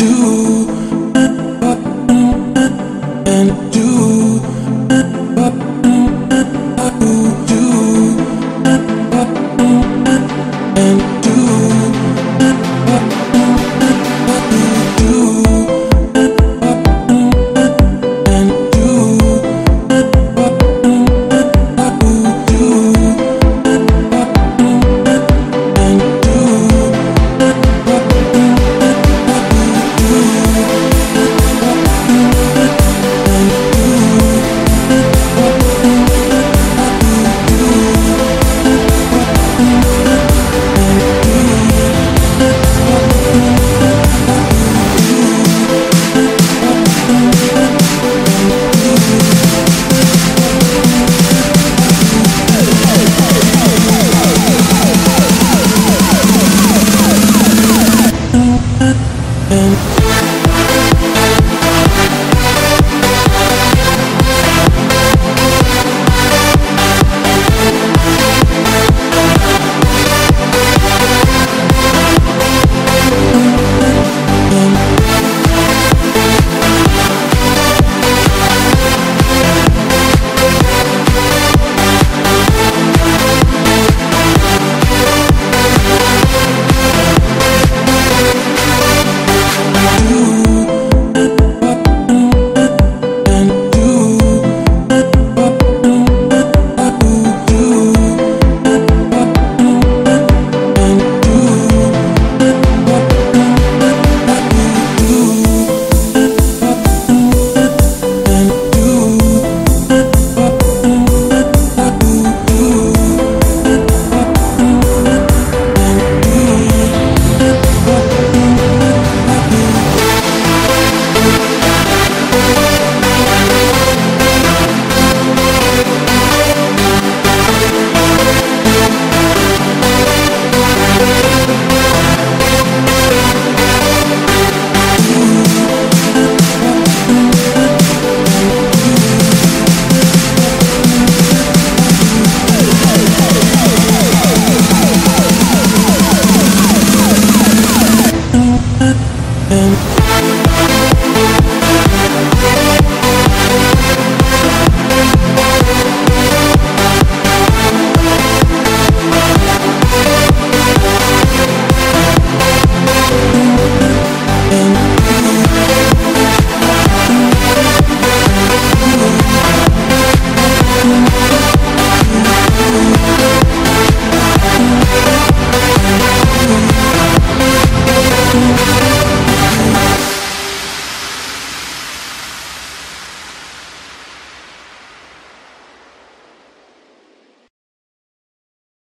do and